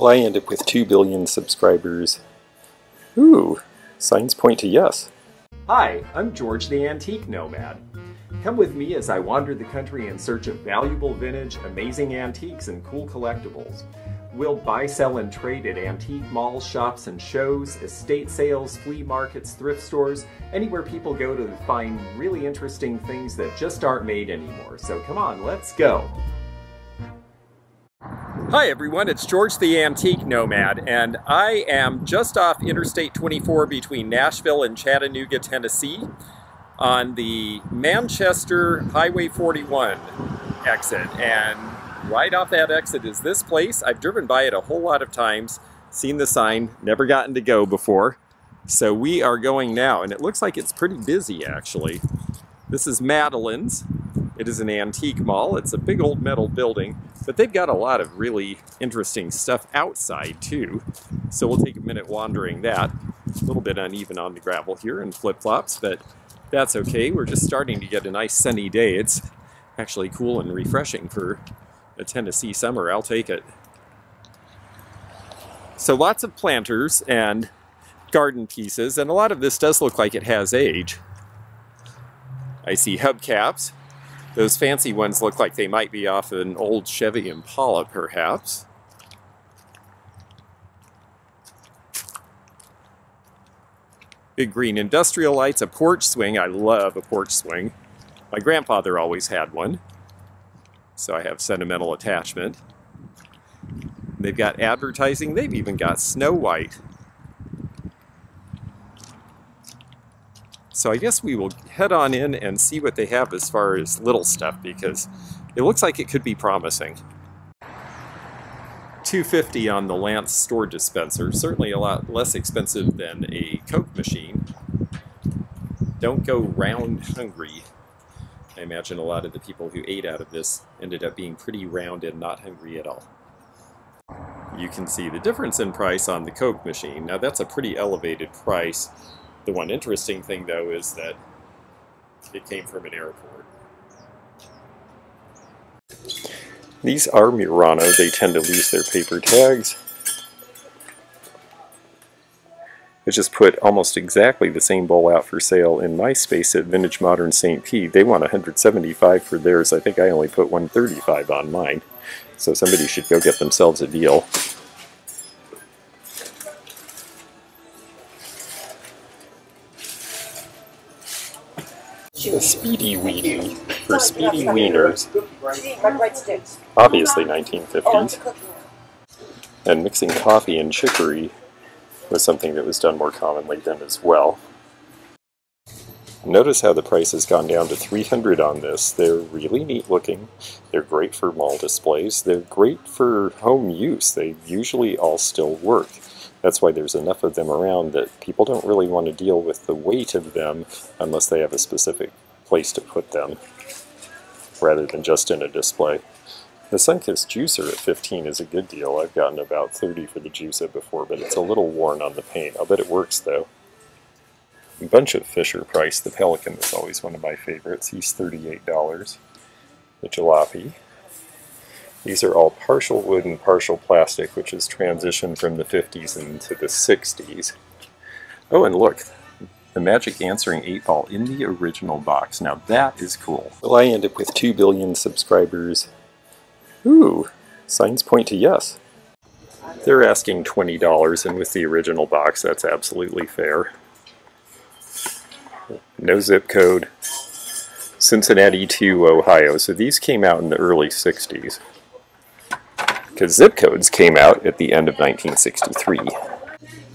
Will I end up with 2 billion subscribers? Ooh, signs point to yes. Hi, I'm George the Antique Nomad. Come with me as I wander the country in search of valuable vintage, amazing antiques, and cool collectibles. We'll buy, sell, and trade at antique malls, shops, and shows, estate sales, flea markets, thrift stores, anywhere people go to find really interesting things that just aren't made anymore. So come on, let's go! Hi everyone, it's George the Antique Nomad, and I am just off Interstate 24 between Nashville and Chattanooga, Tennessee, on the Manchester Highway 41 exit. And right off that exit is this place. I've driven by it a whole lot of times, seen the sign, never gotten to go before. So we are going now, and it looks like it's pretty busy actually. This is Madeline's. It is an antique mall. It's a big old metal building, but they've got a lot of really interesting stuff outside too. So we'll take a minute wandering that. A little bit uneven on the gravel here and flip-flops, but that's okay. We're just starting to get a nice sunny day. It's actually cool and refreshing for a Tennessee summer. I'll take it. So lots of planters and garden pieces, and a lot of this does look like it has age. I see hubcaps, those fancy ones look like they might be off an old Chevy Impala, perhaps. Big green industrial lights, a porch swing. I love a porch swing. My grandfather always had one, so I have sentimental attachment. They've got advertising. They've even got Snow White. So I guess we will head on in and see what they have as far as little stuff because it looks like it could be promising. 250 on the Lance store dispenser, certainly a lot less expensive than a Coke machine. Don't go round hungry. I imagine a lot of the people who ate out of this ended up being pretty round and not hungry at all. You can see the difference in price on the Coke machine. Now that's a pretty elevated price the one interesting thing, though, is that it came from an airport. These are Murano. They tend to lose their paper tags. I just put almost exactly the same bowl out for sale in my space at Vintage Modern St. P. They want 175 for theirs. I think I only put 135 on mine. So somebody should go get themselves a deal. Speedy Weenie for Speedy Wieners. Obviously 1950s. And mixing coffee and chicory was something that was done more commonly then as well. Notice how the price has gone down to 300 on this. They're really neat looking. They're great for mall displays. They're great for home use. They usually all still work. That's why there's enough of them around that people don't really want to deal with the weight of them unless they have a specific place to put them, rather than just in a display. The Sunkist Juicer at 15 is a good deal. I've gotten about 30 for the Juicer before, but it's a little worn on the paint. I'll bet it works though. A bunch of Fisher Price. The Pelican is always one of my favorites. He's $38. The Jalopy. These are all partial wood and partial plastic, which is transitioned from the 50s into the 60s. Oh, and look, the Magic Answering 8 Ball in the original box. Now that is cool. Will I end up with 2 billion subscribers? Ooh, signs point to yes. They're asking $20, and with the original box, that's absolutely fair. No zip code. Cincinnati to Ohio. So these came out in the early 60s because zip codes came out at the end of 1963.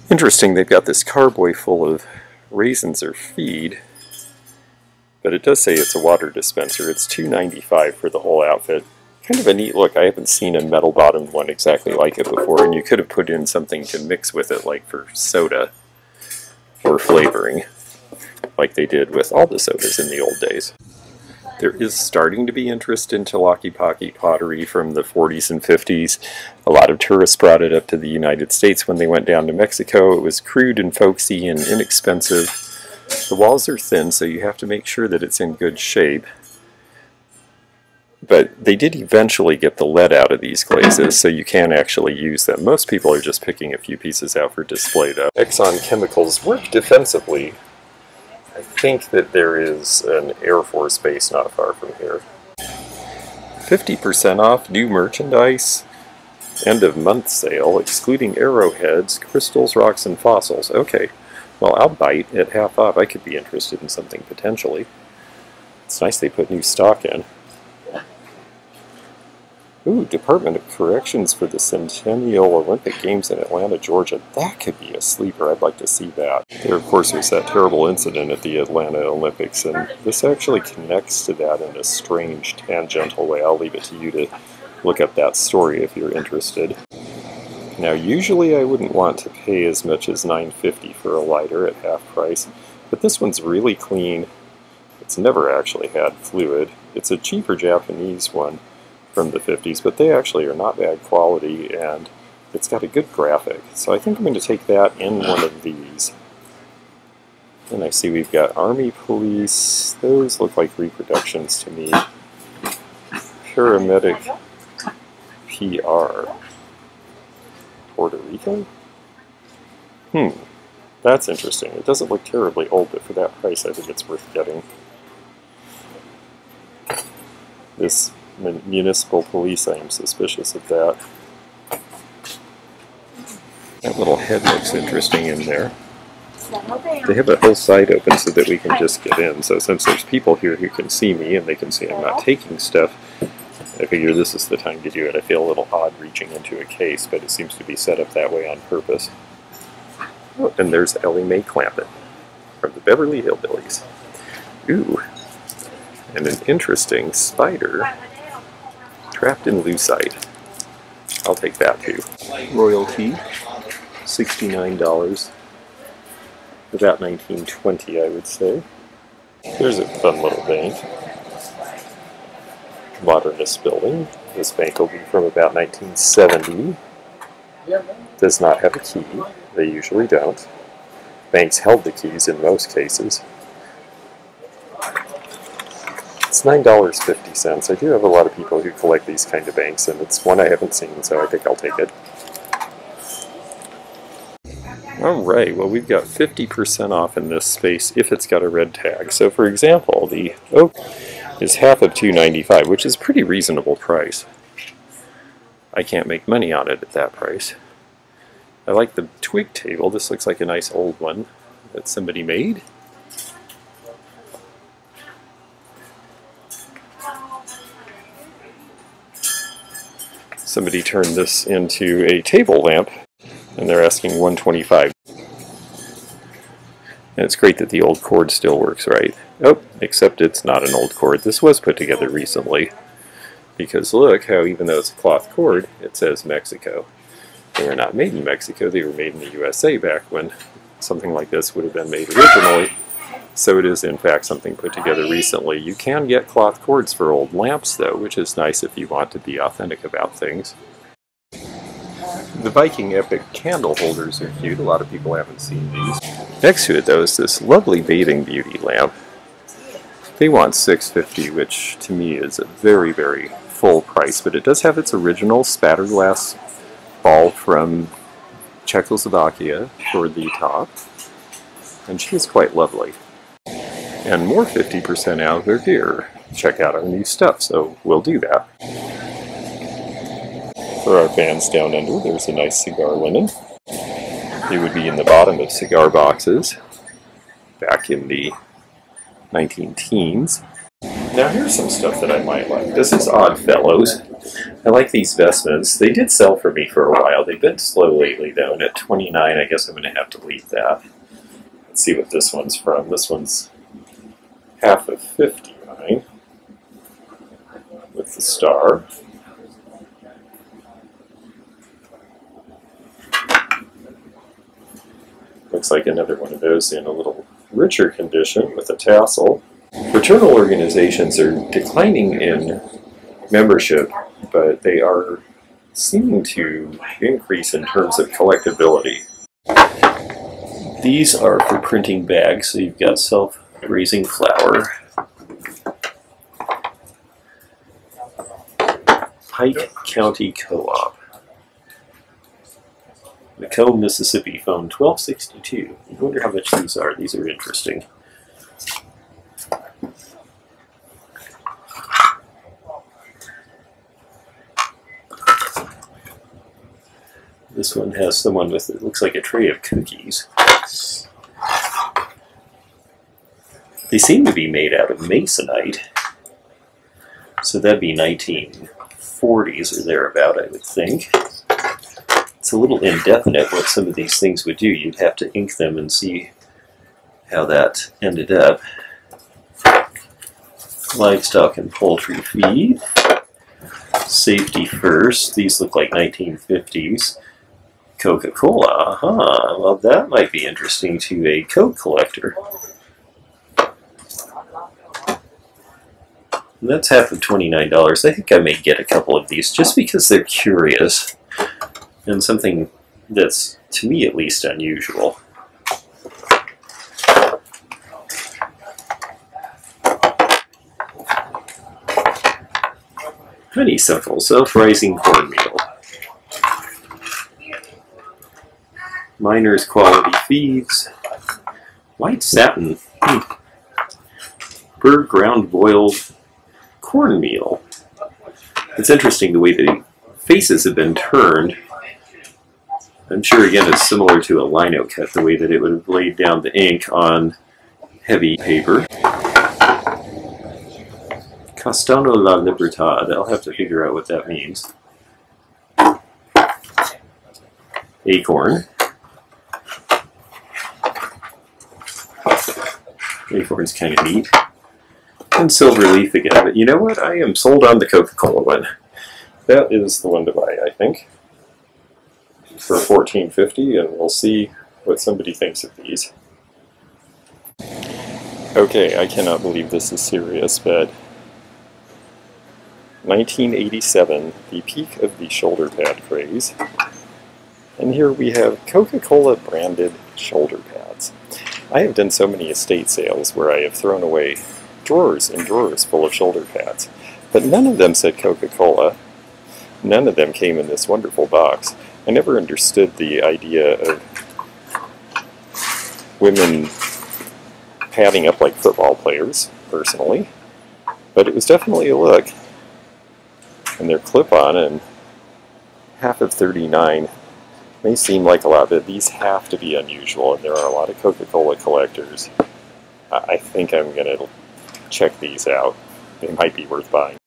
Interesting, they've got this carboy full of raisins or feed, but it does say it's a water dispenser. It's $2.95 for the whole outfit. Kind of a neat look. I haven't seen a metal-bottomed one exactly like it before, and you could have put in something to mix with it, like for soda or flavoring, like they did with all the sodas in the old days. There is starting to be interest in Tlaquepaque pottery from the 40s and 50s. A lot of tourists brought it up to the United States when they went down to Mexico. It was crude and folksy and inexpensive. The walls are thin, so you have to make sure that it's in good shape. But they did eventually get the lead out of these glazes, so you can actually use them. Most people are just picking a few pieces out for display, though. Exxon Chemicals work defensively. I think that there is an Air Force base not far from here. 50% off new merchandise. End of month sale, excluding arrowheads, crystals, rocks, and fossils. Okay, well, I'll bite at half off. I could be interested in something potentially. It's nice they put new stock in. Ooh, Department of Corrections for the Centennial Olympic Games in Atlanta, Georgia. That could be a sleeper. I'd like to see that. There, of course, was that terrible incident at the Atlanta Olympics, and this actually connects to that in a strange, tangential way. I'll leave it to you to look up that story if you're interested. Now, usually I wouldn't want to pay as much as $9.50 for a lighter at half price, but this one's really clean. It's never actually had fluid. It's a cheaper Japanese one from the 50s, but they actually are not bad quality and it's got a good graphic. So I think I'm going to take that in one of these. And I see we've got Army Police. Those look like reproductions to me. Paramedic PR. Puerto Rico? Hmm. That's interesting. It doesn't look terribly old, but for that price I think it's worth getting. This municipal police, I am suspicious of that. That little head looks interesting in there. They have a whole side open so that we can just get in. So since there's people here who can see me and they can see I'm not taking stuff, I figure this is the time to do it. I feel a little odd reaching into a case, but it seems to be set up that way on purpose. Oh, and there's Ellie Mae Clampett from the Beverly Hillbillies. Ooh, and an interesting spider Trapped in Lucite. I'll take that too. Royalty, $69. About 1920, I would say. Here's a fun little bank. Modernist building. This bank be from about 1970. Does not have a key. They usually don't. Banks held the keys in most cases. It's $9.50. I do have a lot of people who collect these kind of banks, and it's one I haven't seen, so I think I'll take it. Alright, well we've got 50% off in this space if it's got a red tag. So for example, the oak is half of $2.95, which is pretty reasonable price. I can't make money on it at that price. I like the twig table. This looks like a nice old one that somebody made. Somebody turned this into a table lamp and they're asking 125 and it's great that the old cord still works right? Oh except it's not an old cord. This was put together recently because look how even though it's a cloth cord it says Mexico. They were not made in Mexico. They were made in the USA back when something like this would have been made originally so it is in fact something put together recently. You can get cloth cords for old lamps though, which is nice if you want to be authentic about things. The Viking Epic candle holders are cute. A lot of people haven't seen these. Next to it though is this lovely bathing beauty lamp. They want 650 which to me is a very, very full price, but it does have its original spatterglass ball from Czechoslovakia for the top, and she is quite lovely and more 50% out of their gear. Check out our new stuff, so we'll do that. For our fans down under, there's a nice cigar linen. It would be in the bottom of cigar boxes back in the 19 teens. Now here's some stuff that I might like. This is Odd Fellows. I like these vestments. They did sell for me for a while. They've been slow lately though, and at 29 I guess I'm going to have to leave that. Let's see what this one's from. This one's half of 59 with the star. Looks like another one of those in a little richer condition with a tassel. Fraternal organizations are declining in membership, but they are seeming to increase in terms of collectability. These are for printing bags, so you've got self raising flour. Pike County Co-op. McComb, Mississippi, phone 1262. I wonder how much these are. These are interesting. This one has someone with, it looks like a tray of cookies. They seem to be made out of masonite. So that'd be 1940s or thereabout, I would think. It's a little indefinite what some of these things would do. You'd have to ink them and see how that ended up. Livestock and poultry feed. Safety first. These look like 1950s. Coca-Cola, huh? Well, that might be interesting to a Coke collector. And that's half of $29. I think I may get a couple of these just because they're curious and something that's, to me at least, unusual. Honeysuckle self-rising cornmeal. Miner's quality feeds. White satin. Hmm. Burr ground bolted cornmeal. It's interesting the way the faces have been turned. I'm sure again it's similar to a lino cut, the way that it would have laid down the ink on heavy paper. Castano la Libertad. I'll have to figure out what that means. Acorn. Acorn's kind of neat. And Silver Leaf again. But you know what? I am sold on the Coca-Cola one. That is the one to buy, I think. For fourteen fifty, and we'll see what somebody thinks of these. Okay, I cannot believe this is serious, but 1987, the peak of the shoulder pad craze. And here we have Coca-Cola branded shoulder pads. I have done so many estate sales where I have thrown away drawers and drawers full of shoulder pads, but none of them said Coca-Cola. None of them came in this wonderful box. I never understood the idea of women padding up like football players, personally, but it was definitely a look. And they're clip-on and half of 39 may seem like a lot, but these have to be unusual, and there are a lot of Coca-Cola collectors. I think I'm going to check these out. They might be worth buying.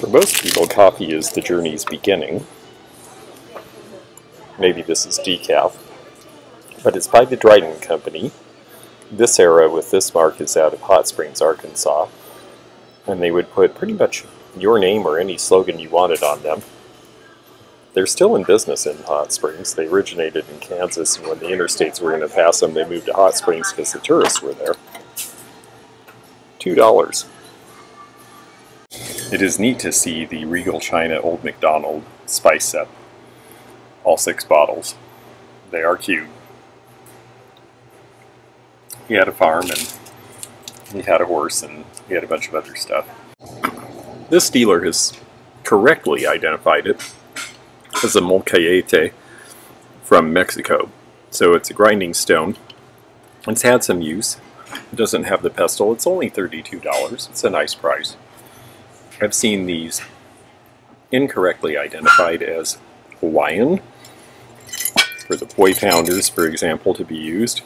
For most people, coffee is the journey's beginning. Maybe this is decaf, but it's by the Dryden Company. This era with this mark is out of Hot Springs, Arkansas, and they would put pretty much your name or any slogan you wanted on them. They're still in business in Hot Springs. They originated in Kansas, and when the interstates were going to pass them, they moved to Hot Springs because the tourists were there. $2. It is neat to see the Regal China Old McDonald spice set. All six bottles. They are cute. He had a farm and he had a horse and he had a bunch of other stuff. This dealer has correctly identified it as a molcajete from Mexico. So it's a grinding stone. It's had some use. It doesn't have the pestle. It's only $32. It's a nice price. I've seen these incorrectly identified as Hawaiian for the poi pounders, for example, to be used.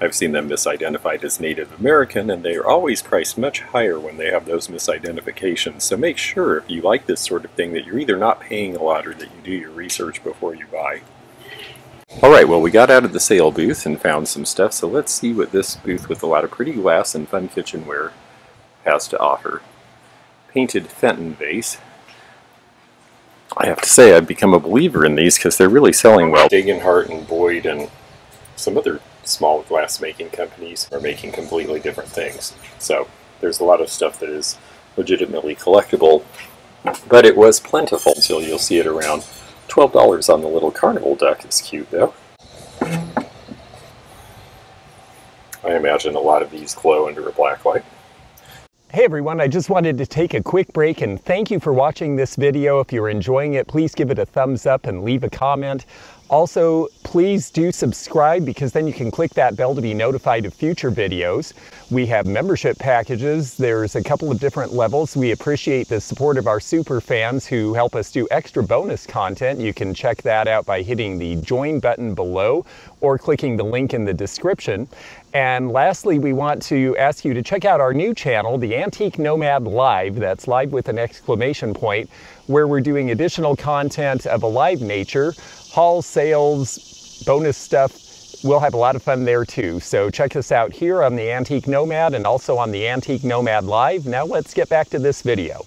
I've seen them misidentified as Native American, and they are always priced much higher when they have those misidentifications. So make sure, if you like this sort of thing, that you're either not paying a lot or that you do your research before you buy. Alright, well we got out of the sale booth and found some stuff, so let's see what this booth with a lot of pretty glass and fun kitchenware has to offer. Painted Fenton vase. I have to say I've become a believer in these because they're really selling well. Degenhart and Boyd and some other small glass making companies are making completely different things. So there's a lot of stuff that is legitimately collectible, but it was plentiful, so you'll see it around $12 on the little carnival duck is cute though. I imagine a lot of these glow under a black light. Hey everyone, I just wanted to take a quick break and thank you for watching this video. If you're enjoying it, please give it a thumbs up and leave a comment. Also, please do subscribe because then you can click that bell to be notified of future videos. We have membership packages. There's a couple of different levels. We appreciate the support of our super fans who help us do extra bonus content. You can check that out by hitting the join button below or clicking the link in the description. And lastly, we want to ask you to check out our new channel, the Antique Nomad Live. That's live with an exclamation point, where we're doing additional content of a live nature hauls, sales, bonus stuff. We'll have a lot of fun there too. So check us out here on the Antique Nomad and also on the Antique Nomad Live. Now let's get back to this video.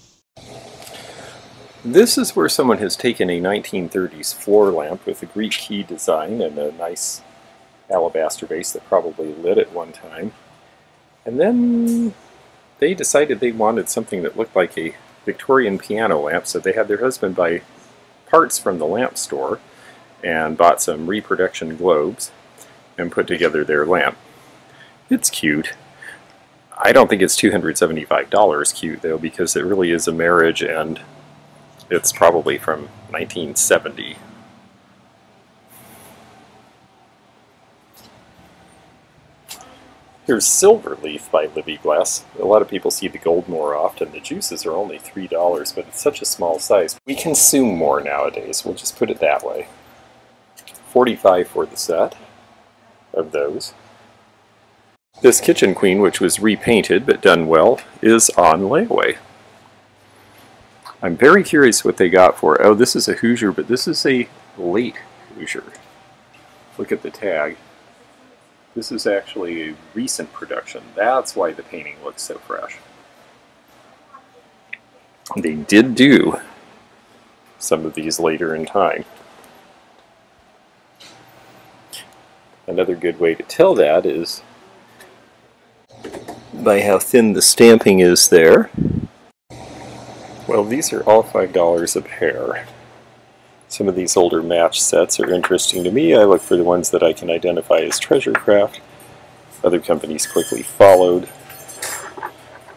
This is where someone has taken a 1930s floor lamp with a Greek key design and a nice alabaster base that probably lit at one time. And then they decided they wanted something that looked like a Victorian piano lamp, so they had their husband buy parts from the lamp store and bought some reproduction globes and put together their lamp. It's cute. I don't think it's $275 cute though because it really is a marriage and it's probably from 1970. Here's Silver Leaf by Libbey Glass. A lot of people see the gold more often. The juices are only $3, but it's such a small size. We consume more nowadays, we'll just put it that way. 45 for the set of those. This Kitchen Queen, which was repainted but done well, is on layaway. I'm very curious what they got for Oh, this is a Hoosier, but this is a late Hoosier. Look at the tag. This is actually a recent production. That's why the painting looks so fresh. They did do some of these later in time. Another good way to tell that is by how thin the stamping is there. Well, these are all $5 a pair. Some of these older match sets are interesting to me. I look for the ones that I can identify as treasure craft. Other companies quickly followed.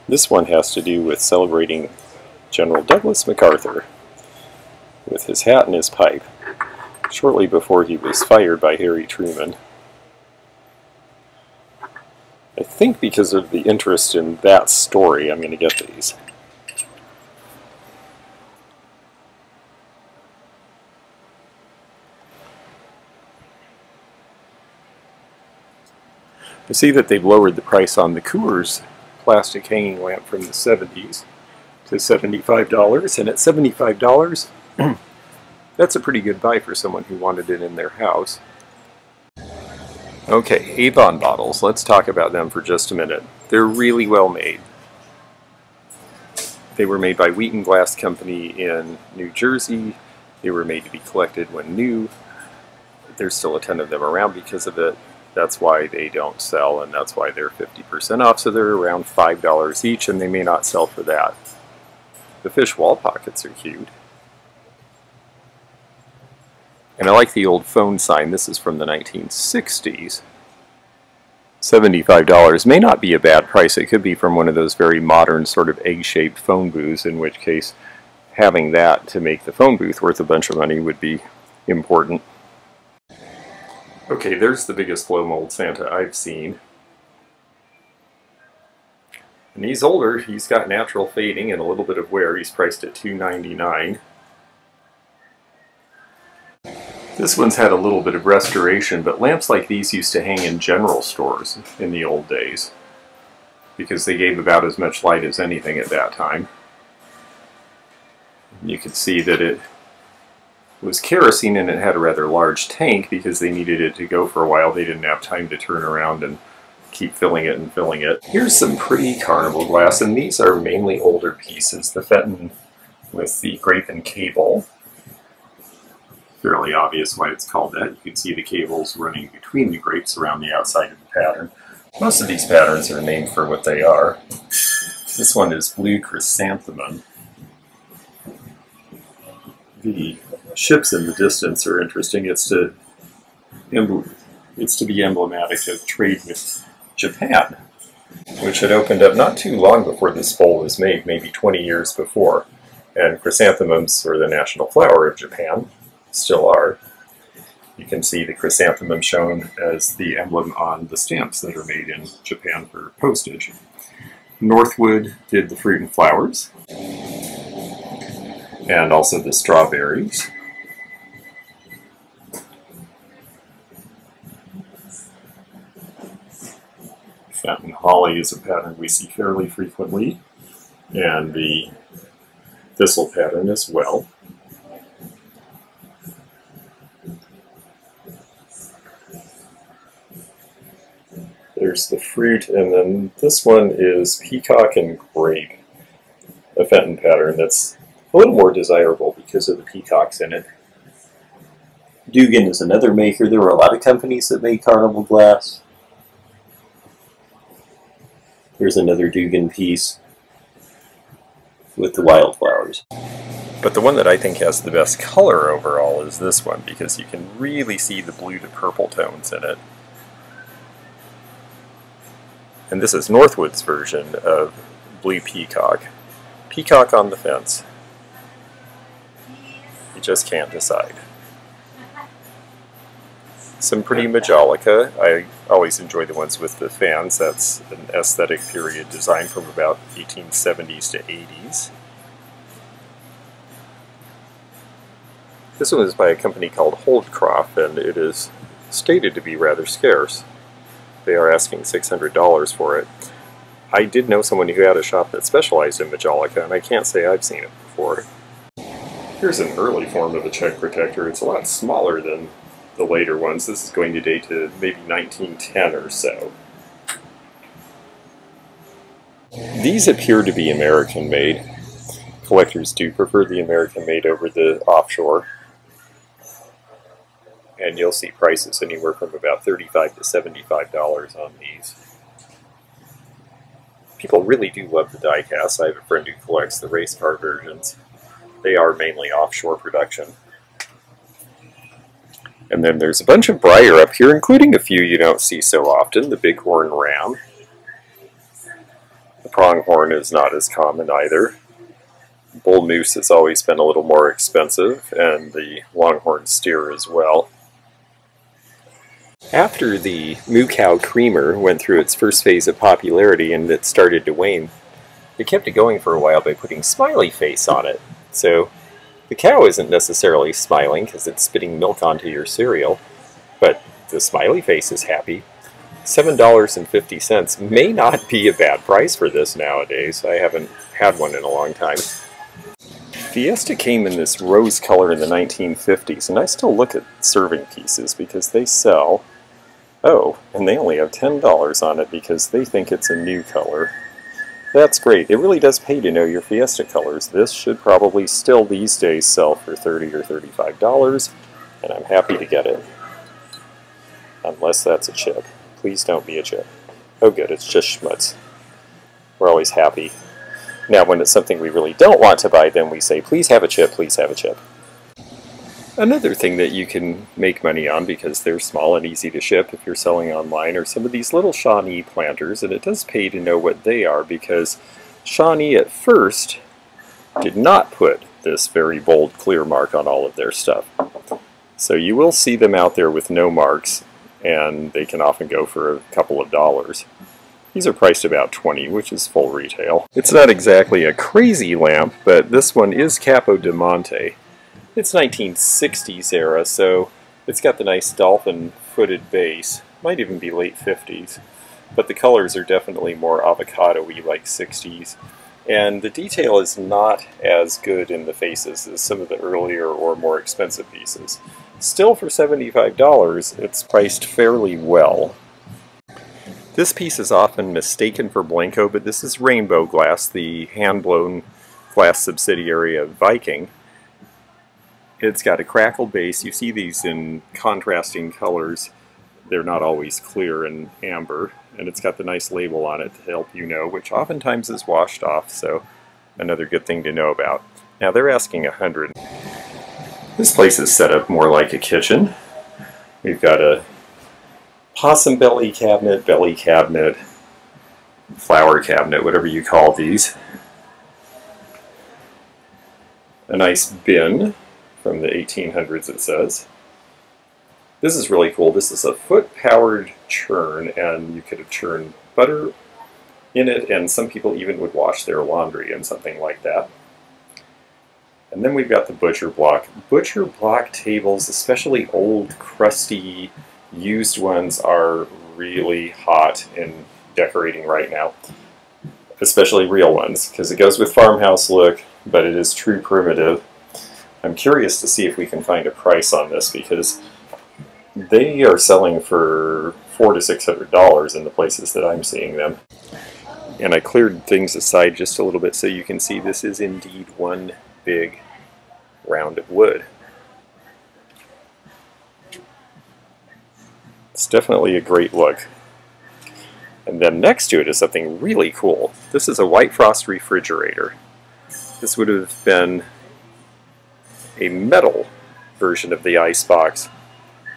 This one has to do with celebrating General Douglas MacArthur with his hat and his pipe shortly before he was fired by Harry Truman. I think because of the interest in that story, I'm going to get these. I see that they've lowered the price on the Coors plastic hanging lamp from the 70s to $75, and at $75, that's a pretty good buy for someone who wanted it in their house. Okay, Avon bottles. Let's talk about them for just a minute. They're really well made. They were made by Wheaton Glass Company in New Jersey. They were made to be collected when new. There's still a ton of them around because of it. That's why they don't sell, and that's why they're 50% off, so they're around $5 each, and they may not sell for that. The fish wall pockets are cute. And I like the old phone sign. This is from the 1960s. $75 may not be a bad price. It could be from one of those very modern sort of egg-shaped phone booths, in which case having that to make the phone booth worth a bunch of money would be important. Okay, there's the biggest blow mold Santa I've seen. And he's older, he's got natural fading and a little bit of wear. He's priced at $2.99. This one's had a little bit of restoration, but lamps like these used to hang in general stores in the old days because they gave about as much light as anything at that time. You can see that it was kerosene and it had a rather large tank because they needed it to go for a while. They didn't have time to turn around and keep filling it and filling it. Here's some pretty carnival glass, and these are mainly older pieces. The Fenton with the grape and cable fairly obvious why it's called that. You can see the cables running between the grapes around the outside of the pattern. Most of these patterns are named for what they are. This one is blue chrysanthemum. The ships in the distance are interesting. It's to it's to be emblematic of trade with Japan. which had opened up not too long before this bowl was made, maybe 20 years before. And chrysanthemums are the national flower of Japan, still are. You can see the chrysanthemum shown as the emblem on the stamps that are made in Japan for postage. Northwood did the fruit and flowers, and also the strawberries. Fenton holly is a pattern we see fairly frequently, and the thistle pattern as well. There's the fruit, and then this one is peacock and grape, a Fenton pattern that's a little more desirable because of the peacocks in it. Dugan is another maker. There were a lot of companies that made carnival glass. Here's another Dugan piece with the wildflowers. But the one that I think has the best color overall is this one because you can really see the blue to purple tones in it. And this is Northwood's version of Blue Peacock. Peacock on the fence. You just can't decide. Some pretty Majolica. I always enjoy the ones with the fans. That's an aesthetic period design from about 1870s to 80s. This one is by a company called Holdcroft, and it is stated to be rather scarce. They are asking $600 for it. I did know someone who had a shop that specialized in Majolica, and I can't say I've seen it before. Here's an early form of a check protector. It's a lot smaller than the later ones. This is going to date to maybe 1910 or so. These appear to be American made. Collectors do prefer the American made over the offshore. And you'll see prices anywhere from about 35 to $75 on these. People really do love the die cast. I have a friend who collects the race car versions. They are mainly offshore production. And then there's a bunch of briar up here, including a few you don't see so often. The bighorn ram. The pronghorn is not as common either. Bull moose has always been a little more expensive, and the longhorn steer as well. After the Moo Cow Creamer went through its first phase of popularity and it started to wane, they kept it going for a while by putting smiley face on it. So the cow isn't necessarily smiling because it's spitting milk onto your cereal, but the smiley face is happy. $7.50 may not be a bad price for this nowadays. I haven't had one in a long time. Fiesta came in this rose color in the 1950s, and I still look at serving pieces because they sell. Oh, and they only have $10 on it because they think it's a new color. That's great. It really does pay to know your Fiesta colors. This should probably still these days sell for 30 or $35, and I'm happy to get it. Unless that's a chip. Please don't be a chip. Oh good, it's just schmutz. We're always happy. Now when it's something we really don't want to buy, then we say, please have a chip, please have a chip. Another thing that you can make money on because they're small and easy to ship if you're selling online are some of these little Shawnee planters, and it does pay to know what they are because Shawnee at first did not put this very bold clear mark on all of their stuff. So you will see them out there with no marks, and they can often go for a couple of dollars. These are priced about 20, which is full retail. It's not exactly a crazy lamp, but this one is Capo di Monte. It's 1960s era, so it's got the nice dolphin-footed base. Might even be late 50s. But the colors are definitely more avocado-y like 60s. And the detail is not as good in the faces as some of the earlier or more expensive pieces. Still, for $75, it's priced fairly well. This piece is often mistaken for Blenko, but this is Rainbow Glass, the hand-blown glass subsidiary of Viking. It's got a crackled base. You see these in contrasting colors. They're not always clear and amber. And it's got the nice label on it to help you know, which oftentimes is washed off, so another good thing to know about. Now they're asking a hundred. This place is set up more like a kitchen. We've got a possum belly cabinet, belly cabinet, flour cabinet, whatever you call these. A nice bin from the 1800s, it says. This is really cool. This is a foot-powered churn, and you could have churn butter in it, and some people even would wash their laundry and something like that. And then we've got the butcher block. Butcher block tables, especially old, crusty, used ones, are really hot in decorating right now. Especially real ones, because it goes with farmhouse look, but it is true primitive. I'm curious to see if we can find a price on this, because they are selling for four to six hundred dollars in the places that I'm seeing them. And I cleared things aside just a little bit so you can see this is indeed one big round of wood. It's definitely a great look. And then next to it is something really cool. This is a White Frost refrigerator. This would have been a metal version of the icebox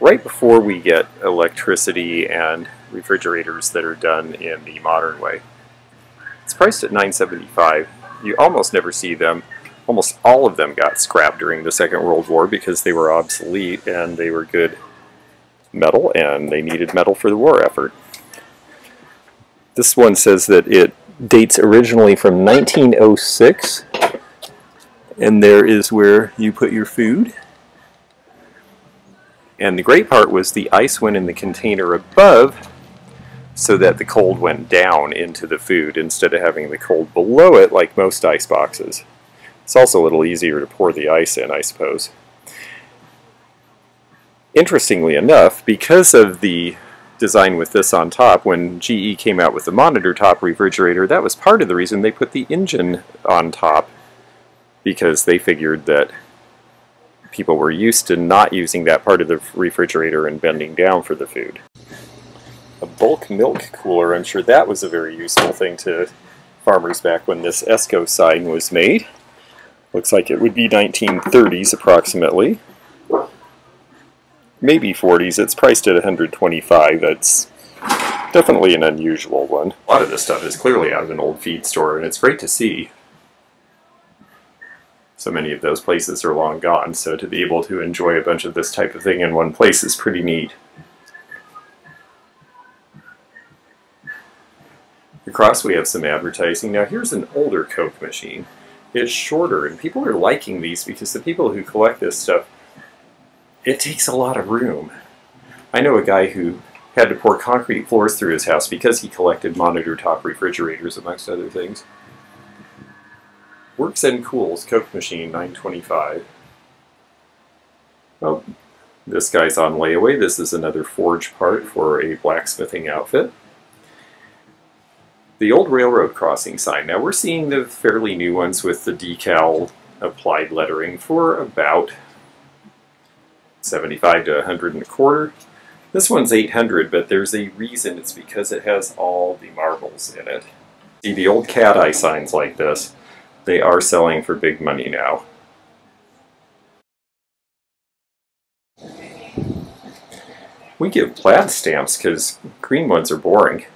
right before we get electricity and refrigerators that are done in the modern way. It's priced at $9.75. You almost never see them. Almost all of them got scrapped during the Second World War because they were obsolete and they were good metal and they needed metal for the war effort. This one says that it dates originally from 1906 and there is where you put your food. And the great part was the ice went in the container above so that the cold went down into the food instead of having the cold below it like most ice boxes. It's also a little easier to pour the ice in, I suppose. Interestingly enough, because of the design with this on top, when GE came out with the monitor top refrigerator, that was part of the reason they put the engine on top, because they figured that people were used to not using that part of the refrigerator and bending down for the food a bulk milk cooler. I'm sure that was a very useful thing to farmers back when this ESCO sign was made. Looks like it would be 1930s approximately. Maybe 40s. It's priced at 125. That's definitely an unusual one. A lot of this stuff is clearly out of an old feed store, and it's great to see. So many of those places are long gone, so to be able to enjoy a bunch of this type of thing in one place is pretty neat. Across we have some advertising. Now here's an older Coke machine. It's shorter and people are liking these because the people who collect this stuff, it takes a lot of room. I know a guy who had to pour concrete floors through his house because he collected monitor top refrigerators amongst other things. Works and Cools Coke Machine 925. Well, this guy's on layaway. This is another forge part for a blacksmithing outfit the old railroad crossing sign. Now we're seeing the fairly new ones with the decal applied lettering for about 75 to 100 and a quarter. This one's 800, but there's a reason. It's because it has all the marbles in it. See, the old cat eye signs like this, they are selling for big money now. We give plaid stamps because green ones are boring.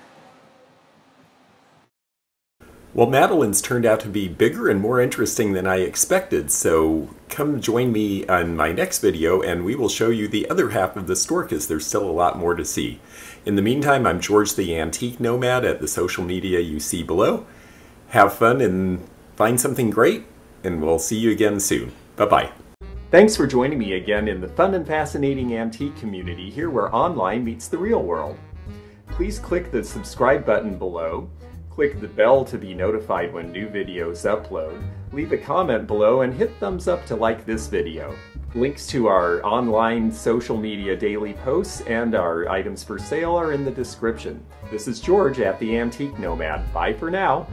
Well, Madeline's turned out to be bigger and more interesting than I expected, so come join me on my next video and we will show you the other half of the store because there's still a lot more to see. In the meantime, I'm George the Antique Nomad at the social media you see below. Have fun and find something great, and we'll see you again soon. Bye-bye. Thanks for joining me again in the fun and fascinating antique community here where online meets the real world. Please click the subscribe button below Click the bell to be notified when new videos upload. Leave a comment below and hit thumbs up to like this video. Links to our online social media daily posts and our items for sale are in the description. This is George at The Antique Nomad. Bye for now.